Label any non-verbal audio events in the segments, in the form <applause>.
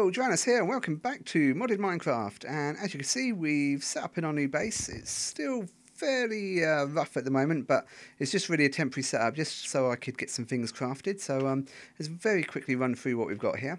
Hello, here, and welcome back to Modded Minecraft. And as you can see, we've set up in our new base. It's still fairly uh, rough at the moment, but it's just really a temporary setup, just so I could get some things crafted. So um, let's very quickly run through what we've got here.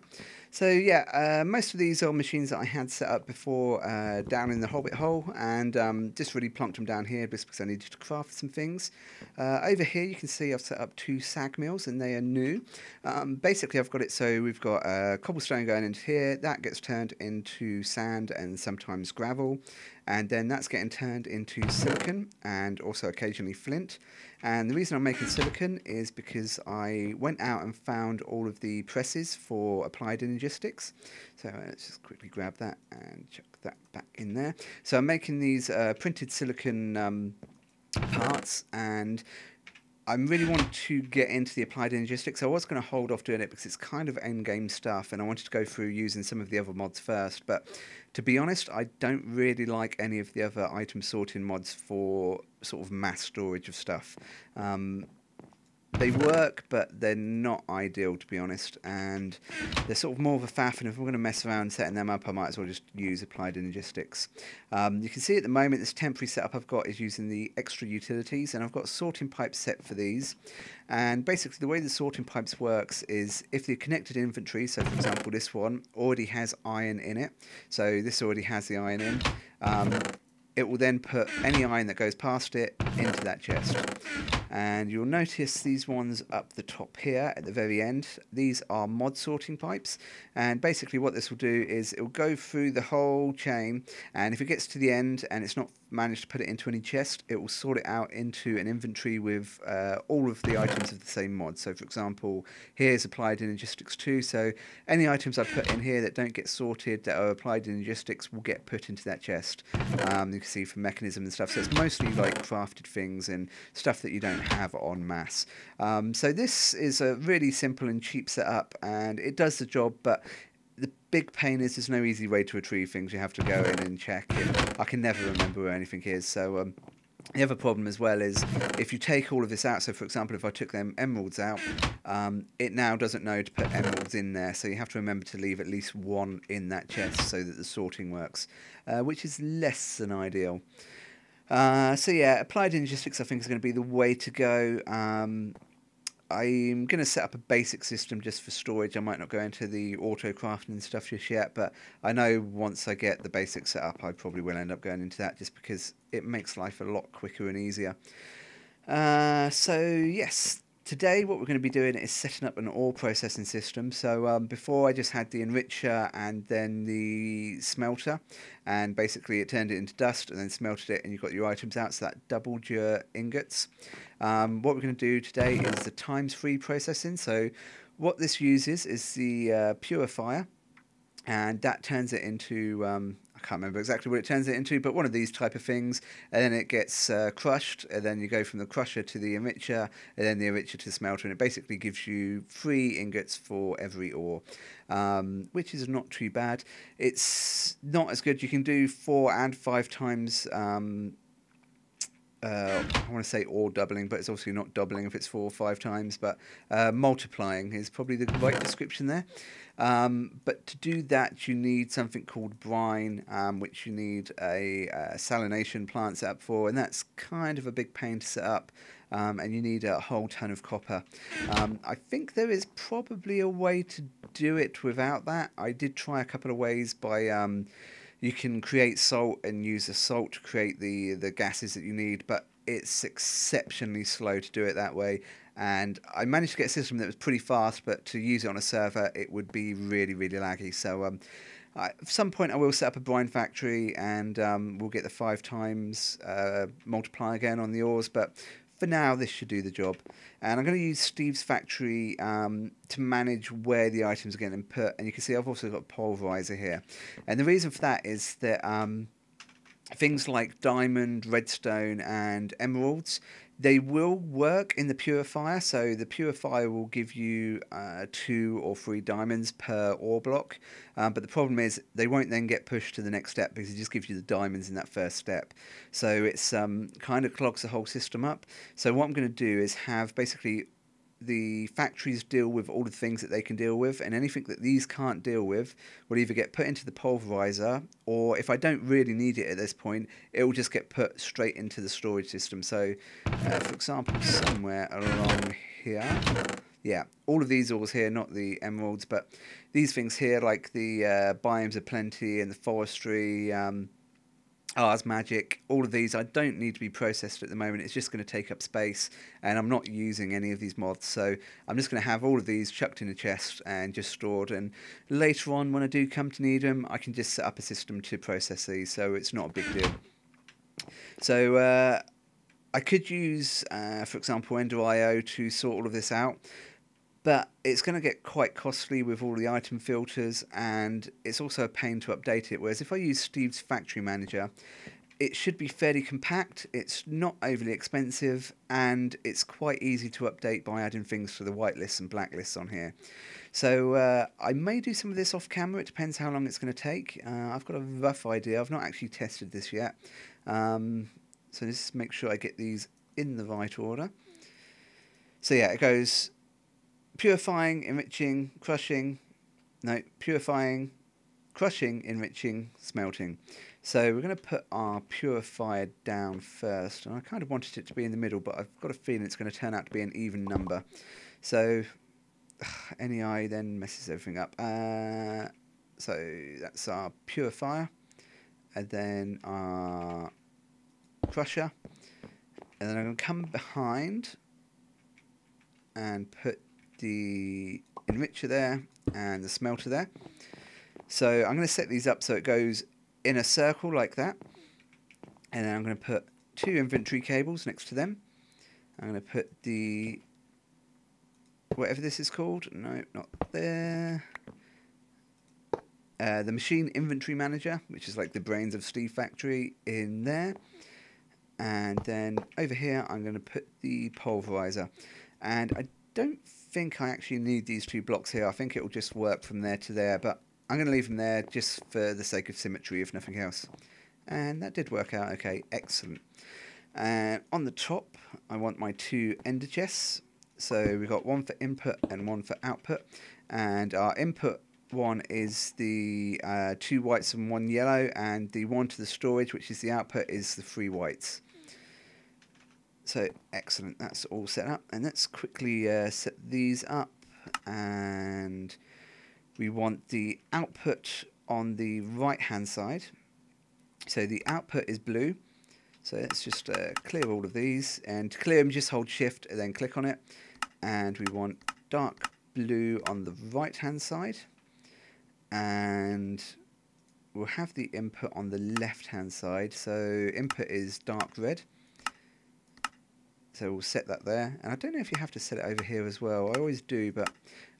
So yeah, uh, most of these are machines that I had set up before uh, down in the Hobbit hole, and um, just really plunked them down here just because I needed to craft some things. Uh, over here you can see I've set up two sag mills, and they are new. Um, basically I've got it so we've got uh, cobblestone going into here, that gets turned into sand and sometimes gravel, and then that's getting turned into silicon and also occasionally flint. And the reason I'm making silicon is because I went out and found all of the presses for applied energistics. So uh, let's just quickly grab that and chuck that back in there. So I'm making these uh, printed silicon um, parts and I really want to get into the applied energistics. I was going to hold off doing it because it's kind of end game stuff, and I wanted to go through using some of the other mods first. But to be honest, I don't really like any of the other item sorting mods for sort of mass storage of stuff. Um, they work, but they're not ideal to be honest, and they're sort of more of a faff. And if I'm going to mess around setting them up, I might as well just use applied energistics. Um, you can see at the moment this temporary setup I've got is using the extra utilities, and I've got sorting pipes set for these. And basically, the way the sorting pipes works is if the connected inventory, so for example this one, already has iron in it, so this already has the iron in. Um, it will then put any iron that goes past it into that chest. And you'll notice these ones up the top here at the very end. These are mod sorting pipes. And basically what this will do is it will go through the whole chain. And if it gets to the end and it's not managed to put it into any chest, it will sort it out into an inventory with uh, all of the items of the same mod. So for example, here's applied energistics 2. So any items I put in here that don't get sorted, that are applied energistics, will get put into that chest. Um, you can see from Mekanism and stuff. So it's mostly like crafted things and stuff that you don't have on mass. Um, so this is a really simple and cheap setup and it does the job, but the big pain is there's no easy way to retrieve things. You have to go in and check. And I can never remember where anything is. So um, the other problem as well is if you take all of this out, so for example, if I took them emeralds out, um, it now doesn't know to put emeralds in there, so you have to remember to leave at least one in that chest so that the sorting works, uh, which is less than ideal. Uh, so yeah, applied logistics I think is going to be the way to go. Um, I'm going to set up a basic system just for storage. I might not go into the auto crafting and stuff just yet, but I know once I get the basic set up, I probably will end up going into that just because it makes life a lot quicker and easier. Uh, so yes, Today what we're going to be doing is setting up an ore processing system. So um, before I just had the enricher and then the smelter and basically it turned it into dust and then smelted it and you got your items out so that doubled your ingots. Um, what we're going to do today is the times free processing. So what this uses is the uh, purifier and that turns it into um, I can't remember exactly what it turns it into, but one of these type of things, and then it gets uh, crushed, and then you go from the crusher to the enricher, and then the enricher to smelter, and it basically gives you three ingots for every ore, um, which is not too bad. It's not as good. You can do four and five times um, uh, I want to say ore doubling, but it's obviously not doubling if it's four or five times, but uh, multiplying is probably the right description there. Um, but to do that, you need something called brine, um, which you need a, a, salination plant set up for, and that's kind of a big pain to set up. Um, and you need a whole ton of copper. Um, I think there is probably a way to do it without that. I did try a couple of ways by um, you can create salt and use the salt to create the the gases that you need, but it's exceptionally slow to do it that way. And I managed to get a system that was pretty fast, but to use it on a server, it would be really, really laggy. So um, I, at some point, I will set up a brine factory, and um, we'll get the five times uh, multiply again on the ores. But for now, this should do the job. And I'm going to use Steve's factory um, to manage where the items are getting put. And you can see I've also got a pulverizer here. And the reason for that is that um, things like diamond, redstone, and emeralds, they will work in the purifier. So the purifier will give you uh, two or three diamonds per ore block. Um, but the problem is they won't then get pushed to the next step because it just gives you the diamonds in that first step. So it's um, kind of clogs the whole system up. So what I'm going to do is have basically the factories deal with all the things that they can deal with, and anything that these can't deal with will either get put into the pulverizer, or if I don't really need it at this point, it will just get put straight into the storage system. So, uh, for example, somewhere along here, yeah, all of these ores here, not the emeralds, but these things here, like the uh, Biomes O' Plenty and the forestry. Um, Ars Magic, all of these I don't need to be processed at the moment. It's just going to take up space, and I'm not using any of these mods. So I'm just going to have all of these chucked in a chest and just stored. And later on, when I do come to need them, I can just set up a system to process these. So it's not a big deal. So uh, I could use, uh, for example, Ender.io to sort all of this out but it's going to get quite costly with all the item filters and it's also a pain to update it whereas if I use Steve's factory manager it should be fairly compact it's not overly expensive and it's quite easy to update by adding things to the whitelists and blacklists on here. So uh, I may do some of this off camera it depends how long it's going to take. Uh, I've got a rough idea I've not actually tested this yet. Um, so just make sure I get these in the right order. So yeah it goes purifying, enriching, crushing, no, purifying, crushing, enriching, smelting. So we're going to put our purifier down first. And I kind of wanted it to be in the middle, but I've got a feeling it's going to turn out to be an even number. So <sighs> ugh, NEI then messes everything up. Uh, so that's our purifier. And then our crusher. And then I'm going to come behind and put the enricher there and the smelter there. So I'm going to set these up so it goes in a circle like that. And then I'm going to put two inventory cables next to them. I'm going to put the, whatever this is called, no, not there. Uh, the machine inventory manager, which is like the brains of Steve Factory, in there. And then over here, I'm going to put the pulverizer. And I don't think I actually need these two blocks here. I think it will just work from there to there, but I'm going to leave them there just for the sake of symmetry, if nothing else. And that did work out okay. Excellent. And on the top, I want my two ender chests. So we've got one for input and one for output. And our input one is the uh, two whites and one yellow, and the one to the storage, which is the output, is the three whites. So excellent, that's all set up. And let's quickly uh, set these up. And we want the output on the right hand side. So the output is blue. So let's just uh, clear all of these. And to clear them, just hold shift and then click on it. And we want dark blue on the right hand side. And we'll have the input on the left hand side. So input is dark red. So we'll set that there. And I don't know if you have to set it over here as well. I always do, but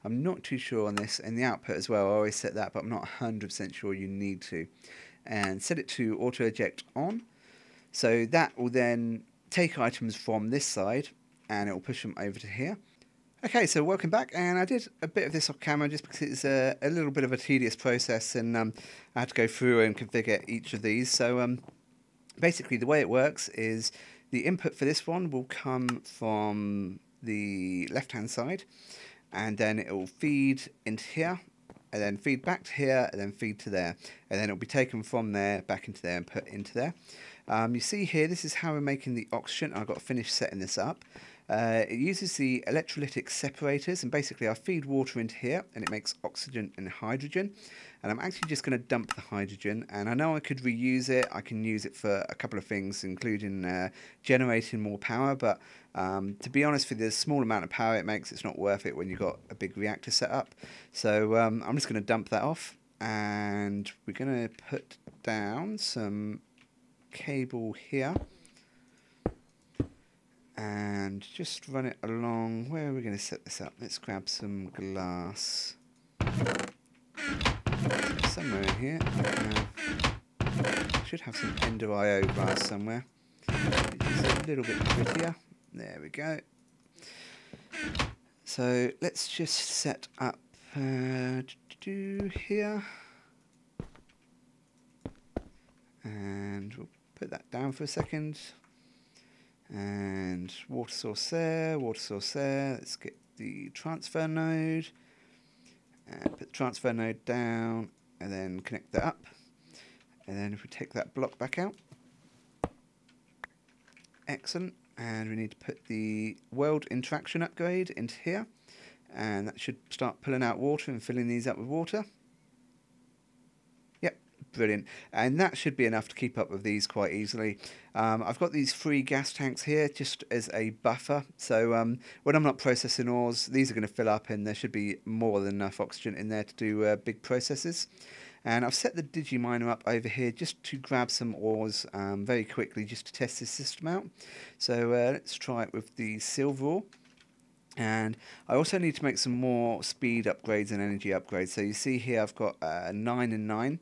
I'm not too sure on this. And the output as well, I always set that, but I'm not 100% sure you need to. And set it to auto eject on. So that will then take items from this side and it will push them over to here. Okay, so welcome back, and I did a bit of this off camera just because it's a, a little bit of a tedious process, and um, I had to go through and configure each of these. So um, basically, the way it works is the input for this one will come from the left-hand side, and then it will feed into here, and then feed back to here, and then feed to there. And then it will be taken from there, back into there, and put into there. Um, you see here, this is how we're making the oxygen. I've got to finish setting this up. Uh, it uses the electrolytic separators, and basically I feed water into here, and it makes oxygen and hydrogen. And I'm actually just going to dump the hydrogen and I know I could reuse it. I can use it for a couple of things including uh, generating more power but um, to be honest for the small amount of power it makes it's not worth it when you've got a big reactor set up. So um, I'm just going to dump that off and we're going to put down some cable here and just run it along where are we going to set this up let's grab some glass somewhere in here. Uh, should have some Ender.io glass somewhere, is a little bit prettier. There we go. So let's just set up uh, do here, and we'll put that down for a second. And water source there, water source there. Let's get the transfer node, and put the transfer node down, and then connect that up. And then if we take that block back out, excellent. And we need to put the world interaction upgrade into here, and that should start pulling out water and filling these up with water. Brilliant. And that should be enough to keep up with these quite easily. Um, I've got these three gas tanks here just as a buffer. So um, when I'm not processing ores, these are going to fill up and there should be more than enough oxygen in there to do uh, big processes. And I've set the Digiminer up over here just to grab some ores um, very quickly just to test this system out. So uh, let's try it with the silver ore. And I also need to make some more speed upgrades and energy upgrades. So you see here I've got uh, 9 and 9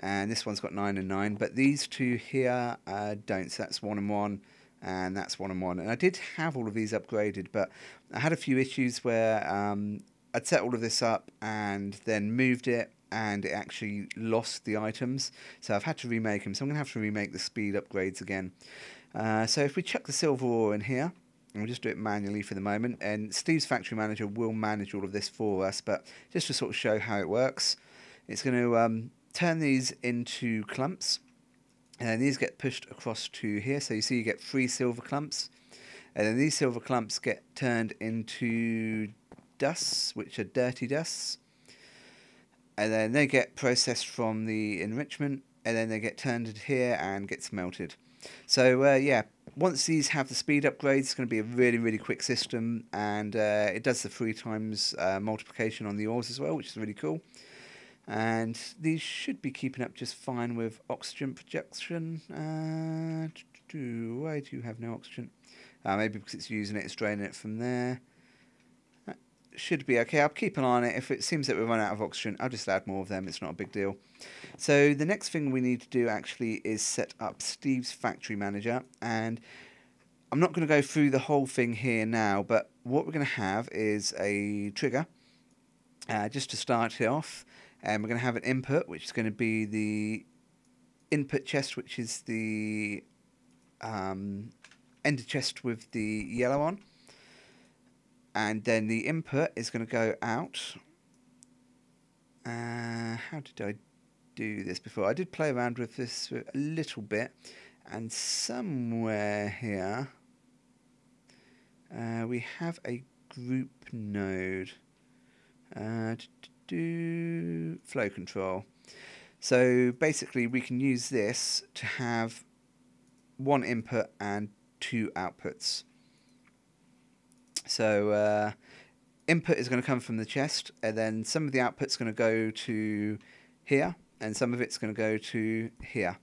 and this one's got 9 and 9 but these two here uh, don't. So that's 1 and 1 and that's 1 and 1 and I did have all of these upgraded but I had a few issues where um, I'd set all of this up and then moved it and it actually lost the items. So I've had to remake them so I'm going to have to remake the speed upgrades again. Uh, so if we chuck the silver ore in here and We'll just do it manually for the moment, and Steve's Factory Manager will manage all of this for us, but just to sort of show how it works, it's going to um, turn these into clumps. And then these get pushed across to here. So you see you get three silver clumps. And then these silver clumps get turned into dusts which are dirty dusts. And then they get processed from the enrichment. And then they get turned in here and get smelted so uh, yeah once these have the speed upgrades it's going to be a really really quick system. And uh, it does the three times uh, multiplication on the ores as well which is really cool and these should be keeping up just fine with oxygen projection. Uh, why do you have no oxygen? Uh, maybe because it's using it, it's draining it from there. That should be okay. I'll keep an eye on it. If it seems that we run out of oxygen, I'll just add more of them. It's not a big deal. So the next thing we need to do actually is set up Steve's factory manager. And I'm not going to go through the whole thing here now, but what we're going to have is a trigger. Uh, just to start it off, and we're going to have an input, which is going to be the input chest, which is the um, ender chest with the yellow on. And then the input is going to go out. Uh, how did I do this before? I did play around with this a little bit. And somewhere here, uh, we have a group node. Uh, do flow control. So basically we can use this to have one input and two outputs. So uh, input is going to come from the chest and then some of the output's going to go to here and some of it's going to go to here.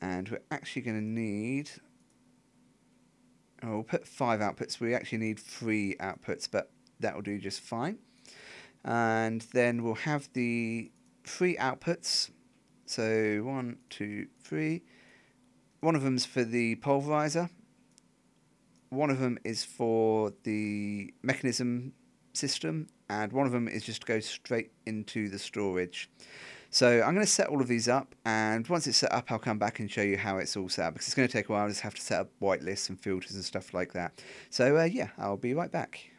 And we're actually going to need we'll put five outputs. We actually need three outputs, but that will do just fine and then we'll have the three outputs. So one, two, three. One of them's for the pulverizer. One of them is for the Mekanism system, and one of them is just to go straight into the storage. So I'm going to set all of these up, and once it's set up, I'll come back and show you how it's all set up, because it's going to take a while. I just have to set up whitelists and filters and stuff like that. So uh, yeah, I'll be right back.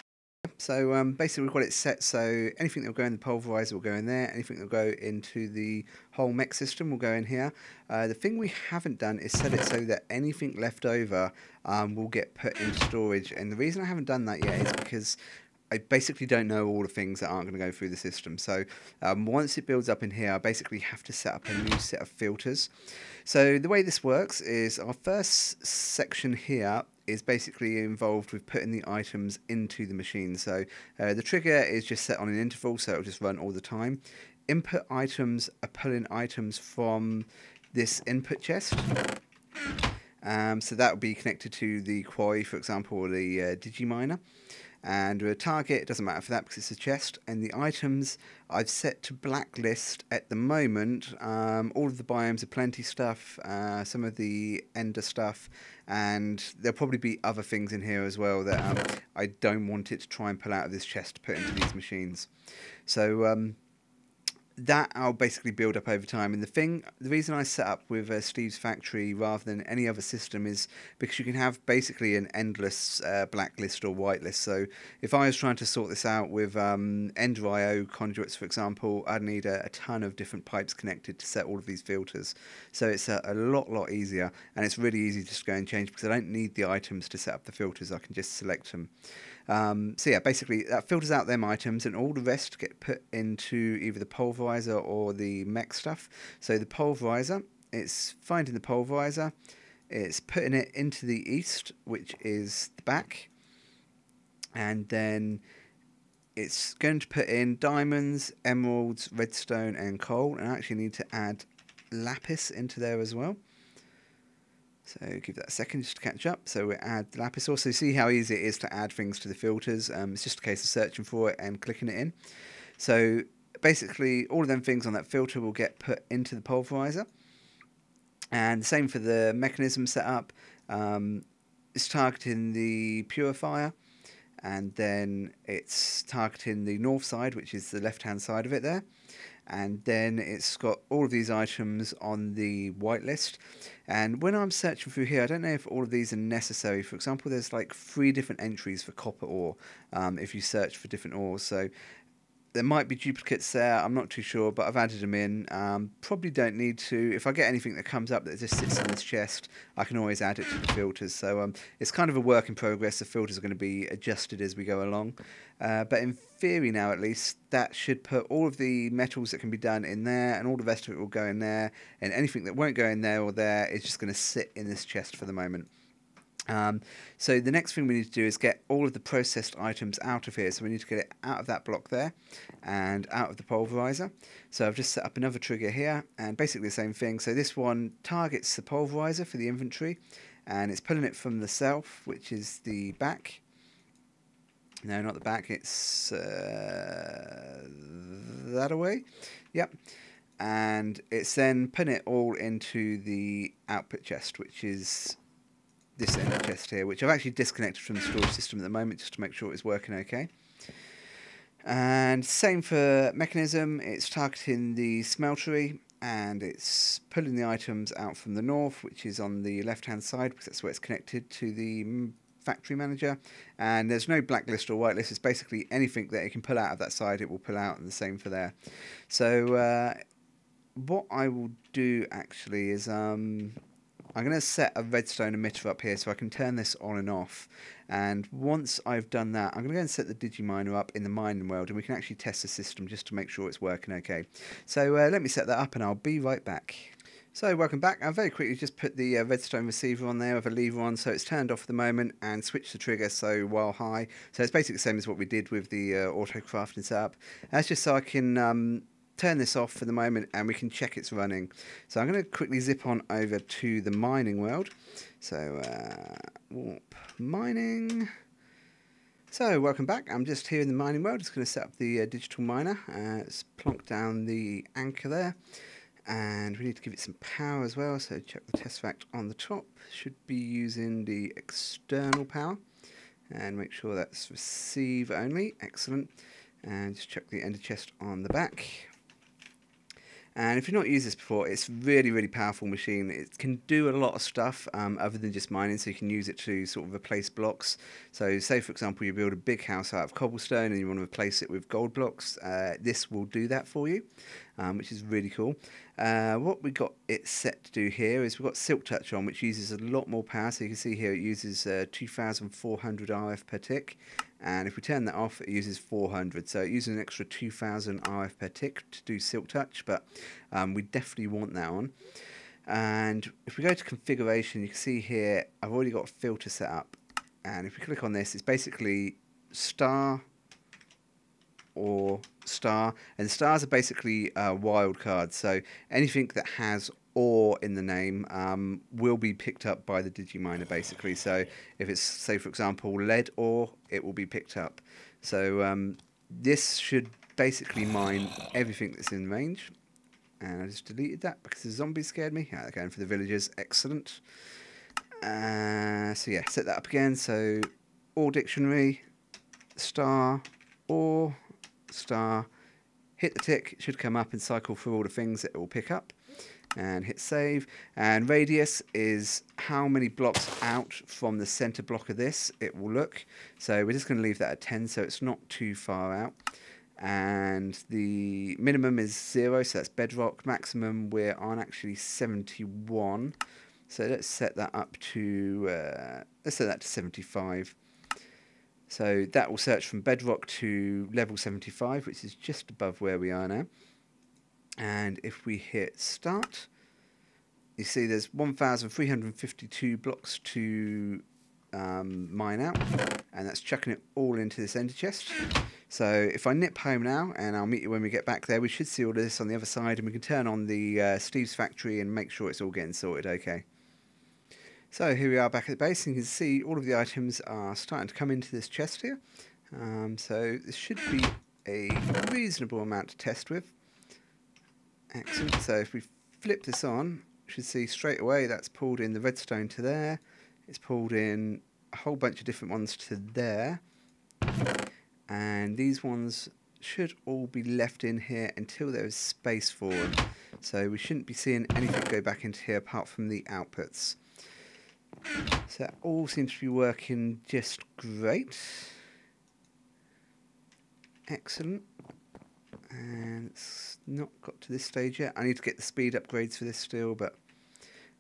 So um, basically we've got it set so anything that will go in the pulverizer will go in there, anything that will go into the whole mech system will go in here. Uh, the thing we haven't done is set it so that anything left over um, will get put into storage and the reason I haven't done that yet is because I basically don't know all the things that aren't going to go through the system. So um, once it builds up in here, I basically have to set up a new set of filters. So the way this works is our first section here is basically involved with putting the items into the machine. So uh, the trigger is just set on an interval, so it'll just run all the time. Input items are pulling items from this input chest. Um, so that will be connected to the Quarry, for example, or the uh, Digiminer and we're a target, doesn't matter for that because it's a chest, and the items I've set to blacklist at the moment. Um, all of the Biomes O' Plenty stuff, uh, some of the ender stuff, and there'll probably be other things in here as well that um, I don't want it to try and pull out of this chest to put into these machines. So um, that I'll basically build up over time. And the thing, the reason I set up with uh, Steve's Factory rather than any other system is because you can have basically an endless uh, blacklist or whitelist. So if I was trying to sort this out with um, Ender.io conduits, for example, I'd need a, a, ton of different pipes connected to set all of these filters. So it's a, a lot, lot easier, and it's really easy just to go and change because I don't need the items to set up the filters. I can just select them. Um, so yeah, basically that filters out them items, and all the rest get put into either the pulverizer or the mech stuff. So the pulverizer, it's finding the pulverizer, it's putting it into the east, which is the back, and then it's going to put in diamonds, emeralds, redstone, and coal, and I actually need to add lapis into there as well. So give that a second just to catch up. So we add the lapis. Also see how easy it is to add things to the filters. Um, it's just a case of searching for it and clicking it in. So basically all of them things on that filter will get put into the pulverizer. And same for the Mekanism setup. Um, it's targeting the purifier and then it's targeting the north side, which is the left hand side of it there and then it's got all of these items on the whitelist. And when I'm searching through here I don't know if all of these are necessary. For example there's like three different entries for copper ore um, if you search for different ores. So there might be duplicates there. I'm not too sure, but I've added them in. Um, probably don't need to. If I get anything that comes up that just sits in this chest, I can always add it to the filters. So um, it's kind of a work in progress. The filters are going to be adjusted as we go along. Uh, but in theory now, at least, that should put all of the metals that can be done in there, and all the rest of it will go in there. And anything that won't go in there or there is just going to sit in this chest for the moment. Um, so the next thing we need to do is get all of the processed items out of here. So we need to get it out of that block there and out of the pulverizer. So I've just set up another trigger here and basically the same thing. So this one targets the pulverizer for the inventory and it's pulling it from the self, which is the back. No, not the back, it's uh, that away. Yep. And it's then putting it all into the output chest, which is this chest here, which I've actually disconnected from the storage system at the moment just to make sure it's working okay. And same for Mekanism, it's targeting the smeltery and it's pulling the items out from the north, which is on the left hand side because that's where it's connected to the factory manager. And there's no blacklist or whitelist, it's basically anything that it can pull out of that side, it will pull out, and the same for there. So, uh, what I will do actually is um, I'm going to set a redstone emitter up here so I can turn this on and off. And once I've done that, I'm going to go and set the Digiminer up in the mining world and we can actually test the system just to make sure it's working okay. So uh, let me set that up and I'll be right back. So welcome back. I very quickly just put the uh, redstone receiver on there with a lever on so it's turned off at the moment and switched the trigger so while high. So it's basically the same as what we did with the uh, auto crafting setup. That's just so I can um, turn this off for the moment and we can check it's running. So I'm going to quickly zip on over to the mining world. So uh, warp mining. So welcome back. I'm just here in the mining world. Just going to set up the uh, digital miner. Uh, let's plonk down the anchor there. And we need to give it some power as well. So check the test Tesseract on the top. Should be using the external power. And make sure that's receive only. Excellent. And just check the ender chest on the back. And if you've not used this before, it's really, really powerful machine. It can do a lot of stuff um, other than just mining, so you can use it to sort of replace blocks. So say, for example, you build a big house out of cobblestone and you want to replace it with gold blocks, uh, this will do that for you, um, which is really cool. Uh, what we got it set to do here is we've got Silk Touch on, which uses a lot more power. So you can see here it uses uh, 2,400 RF per tick, and if we turn that off, it uses 400. So it uses an extra 2,000 RF per tick to do Silk Touch, but um, we definitely want that on. And if we go to configuration, you can see here I've already got a filter set up. And if we click on this, it's basically star or star, and stars are basically uh, wild cards. So anything that has or in the name um, will be picked up by the Digiminer basically. So if it's say for example lead ore, it will be picked up. So um, this should basically mine everything that's in range. And I just deleted that because the zombies scared me. Yeah, going for the villagers. Excellent. Uh, so yeah, set that up again. So ore dictionary, star, ore, star, hit the tick, it should come up and cycle through all the things that it will pick up and hit save. And radius is how many blocks out from the center block of this it will look. So we're just going to leave that at 10 so it's not too far out. And the minimum is 0, so that's bedrock. Maximum we're on actually 71. So let's set that up to, uh, let's set that to 75. So that will search from bedrock to level 75, which is just above where we are now. And if we hit start, you see there's 1,352 blocks to um, mine out, and that's chucking it all into this ender chest. So if I nip home now, and I'll meet you when we get back there, we should see all of this on the other side, and we can turn on the uh, Steve's factory and make sure it's all getting sorted okay. So here we are back at the base, and you can see all of the items are starting to come into this chest here. Um, so this should be a reasonable amount to test with. Excellent. So if we flip this on, you should see straight away that's pulled in the redstone to there. It's pulled in a whole bunch of different ones to there. And these ones should all be left in here until there is space for them. So we shouldn't be seeing anything go back into here apart from the outputs. So that all seems to be working just great. Excellent and it's not got to this stage yet. I need to get the speed upgrades for this still, but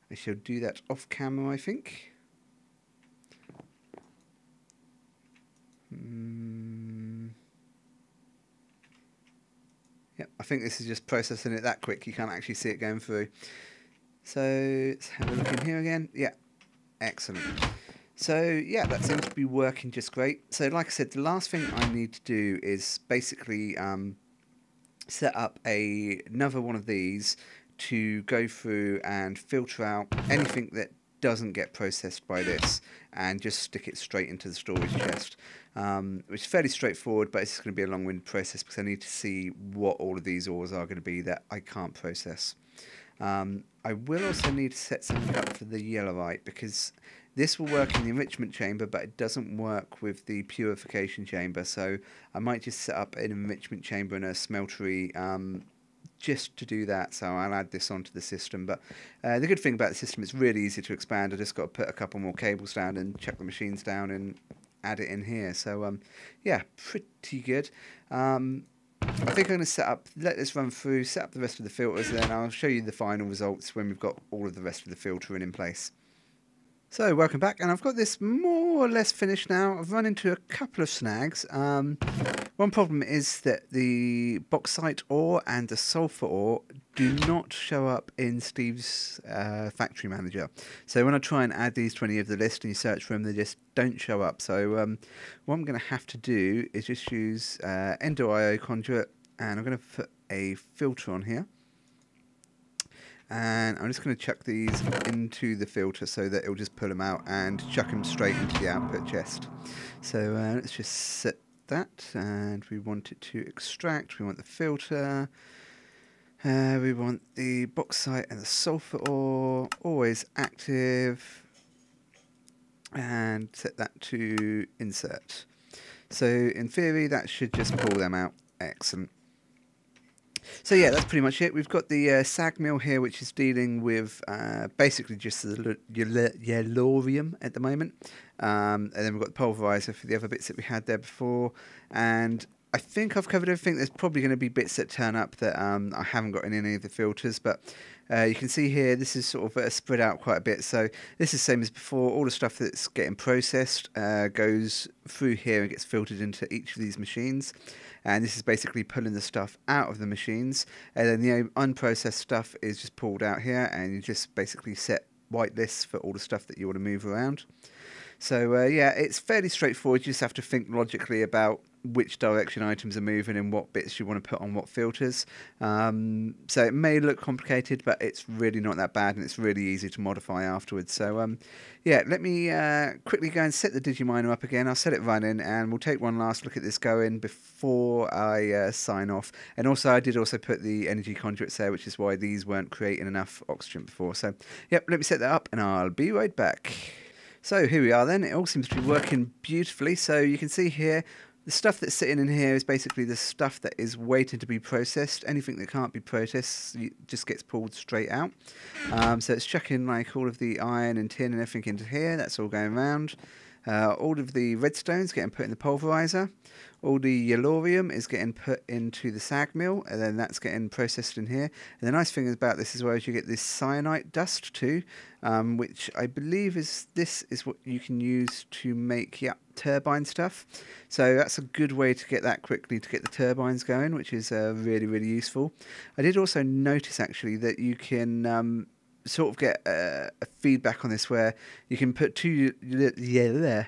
I shall do that off camera, I think. Mm. Yep, I think this is just processing it that quick, you can't actually see it going through. So let's have a look in here again. Yeah, excellent. So yeah, that seems to be working just great. So like I said, the last thing I need to do is basically um, set up a, another one of these to go through and filter out anything that doesn't get processed by this and just stick it straight into the storage chest. Um, which is fairly straightforward, but it's going to be a long-winded process because I need to see what all of these ores are going to be that I can't process. Um, I will also need to set something up for the yellorite because this will work in the enrichment chamber, but it doesn't work with the purification chamber. So I might just set up an enrichment chamber and a smeltery um, just to do that. So I'll add this onto the system. But uh, the good thing about the system, it's really easy to expand. I just got to put a couple more cables down and chuck the machines down and add it in here. So um, yeah, pretty good. Um, I think I'm going to set up, let this run through, set up the rest of the filters, and then I'll show you the final results when we've got all of the rest of the filtering in place. So welcome back, and I've got this more or less finished now. I've run into a couple of snags. Um, one problem is that the bauxite ore and the sulfur ore do not show up in Steve's uh, factory manager. So when I try and add these to any of the list and you search for them, they just don't show up. So um, what I'm going to have to do is just use uh, Ender.io conduit, and I'm going to put a filter on here and I'm just going to chuck these into the filter so that it'll just pull them out and chuck them straight into the output chest. So uh, let's just set that and we want it to extract, we want the filter, uh, we want the bauxite and the sulfur ore, always active, and set that to insert. So in theory that should just pull them out. Excellent. So yeah, that's pretty much it. We've got the uh, SAG mill here, which is dealing with uh, basically just the yellorium at the moment. Um, and then we've got the pulverizer for the other bits that we had there before. And I think I've covered everything. There's probably going to be bits that turn up that um, I haven't got in any of the filters, but uh, you can see here this is sort of uh, spread out quite a bit. So this is same as before. All the stuff that's getting processed uh, goes through here and gets filtered into each of these machines. And this is basically pulling the stuff out of the machines. And then the unprocessed stuff is just pulled out here and you just basically set white lists for all the stuff that you want to move around. So uh, yeah, it's fairly straightforward. You just have to think logically about which direction items are moving and what bits you want to put on what filters. Um, so it may look complicated, but it's really not that bad and it's really easy to modify afterwards. So um, yeah, let me uh, quickly go and set the Digiminer up again. I'll set it running and we'll take one last look at this going before I uh, sign off. And also I did also put the energy conduits there, which is why these weren't creating enough oxygen before. So yep, let me set that up and I'll be right back. So here we are then, it all seems to be working beautifully. So you can see here The stuff that's sitting in here is basically the stuff that is waiting to be processed. Anything that can't be processed just gets pulled straight out. Um, so it's chucking like all of the iron and tin and everything into here. That's all going around. Uh, all of the redstone's getting put in the pulverizer. All the yellorium is getting put into the sag mill, and then that's getting processed in here. And the nice thing about this as well is you get this cyanite dust too, um, which I believe is this is what you can use to make yeah turbine stuff. So that's a good way to get that quickly to get the turbines going, which is uh, really really useful. I did also notice actually that you can um, sort of get a, a, feedback on this where you can put two yeah,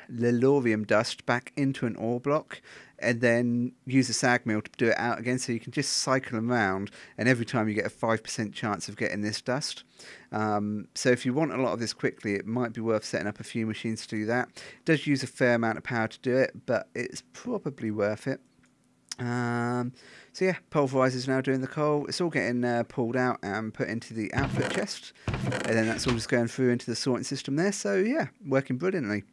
dust back into an ore block and then use the sag mill to do it out again. So you can just cycle them around, and every time you get a 5% chance of getting this dust. Um, so if you want a lot of this quickly, it might be worth setting up a few machines to do that. It does use a fair amount of power to do it, but it's probably worth it. Um, so yeah, pulverizer's now doing the coal. It's all getting uh, pulled out and put into the output chest, and then that's all just going through into the sorting system there. So yeah, working brilliantly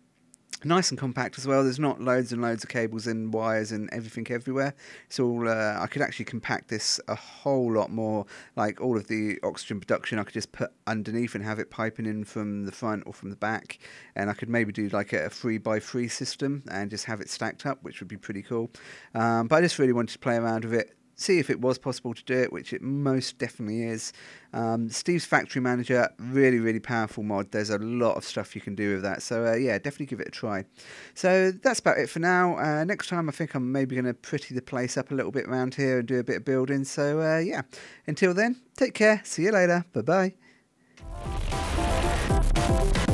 nice and compact as well. There's not loads and loads of cables and wires and everything everywhere. It's all. Uh, I could actually compact this a whole lot more. Like all of the oxygen production, I could just put underneath and have it piping in from the front or from the back. And I could maybe do like a three by three system and just have it stacked up, which would be pretty cool. Um, but I just really wanted to play around with it see if it was possible to do it, which it most definitely is. Um, Steve's Factory Manager, really, really powerful mod. There's a lot of stuff you can do with that. So, uh, yeah, definitely give it a try. So, that's about it for now. Uh, next time, I think I'm maybe going to pretty the place up a little bit around here and do a bit of building. So, uh, yeah, until then, take care. See you later. Bye bye.